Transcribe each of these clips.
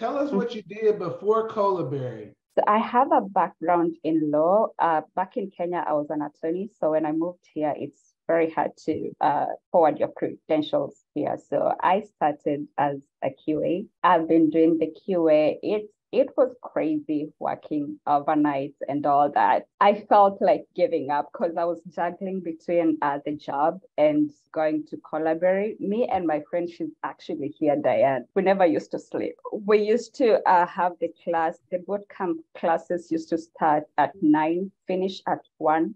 Tell us what you did before Colaberry. So I have a background in law. Uh, back in Kenya, I was an attorney. So when I moved here, it's very hard to uh, forward your credentials here. So I started as a QA. I've been doing the QA. It's it was crazy working overnight and all that. I felt like giving up because I was juggling between uh, the job and going to Colaberry. Me and my friend, she's actually here, Diane. We never used to sleep. We used to uh, have the class, the boot camp classes used to start at nine, finish at one.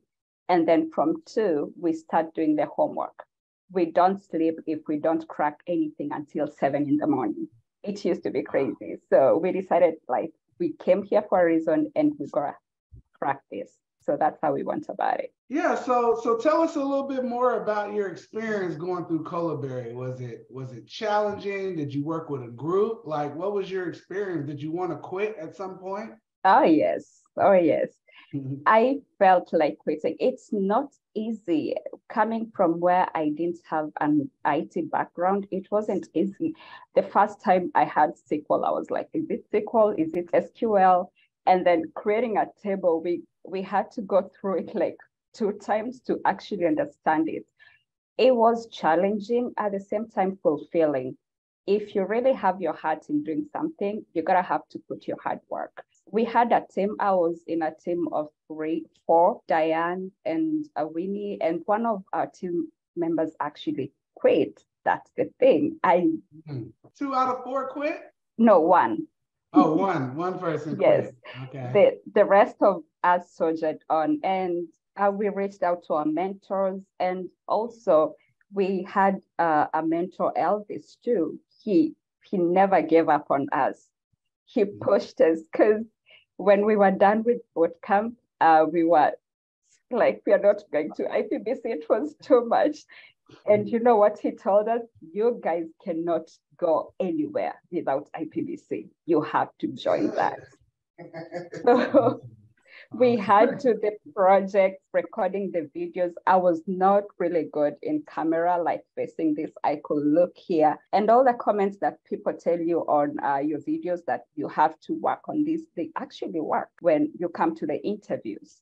And then from two, we start doing the homework. We don't sleep if we don't crack anything until seven in the morning it used to be crazy. So we decided like we came here for a reason and we gotta practice. So that's how we went about it. Yeah. So so tell us a little bit more about your experience going through Colaberry. Was it was it challenging? Did you work with a group? Like what was your experience? Did you want to quit at some point? Oh yes. Oh yes. Mm-hmm. I felt like quitting. It's not easy coming from where I didn't have an IT background. It wasn't easy. The first time I had SQL, I was like, is it SQL? Is it SQL? And then creating a table, we we had to go through it like two times to actually understand it. It was challenging at the same time fulfilling. If you really have your heart in doing something, you're gonna have to put your hard work we had a team. I was in a team of three, four, Diane and Winnie, and one of our team members actually quit. That's the thing. I mm. two out of four quit. No, one. Oh, one, one person. yes. Okay. The the rest of us soldiered on, and uh, we reached out to our mentors, and also we had uh, a mentor, Elvis, too. He he never gave up on us. He mm. pushed us because when we were done with boot camp, uh, we were like, we are not going to IPBC. It was too much. And you know what he told us? You guys cannot go anywhere without IPBC. You have to join that. so we had to the project recording the videos. I was not really good in camera, like facing this. I could look here. And all the comments that people tell you on uh, your videos that you have to work on this, they actually work when you come to the interviews.